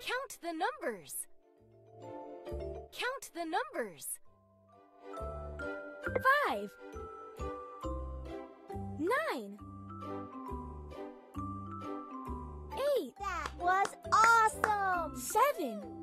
Count the numbers. Count the numbers. Five. Nine. Eight. That was awesome. Seven.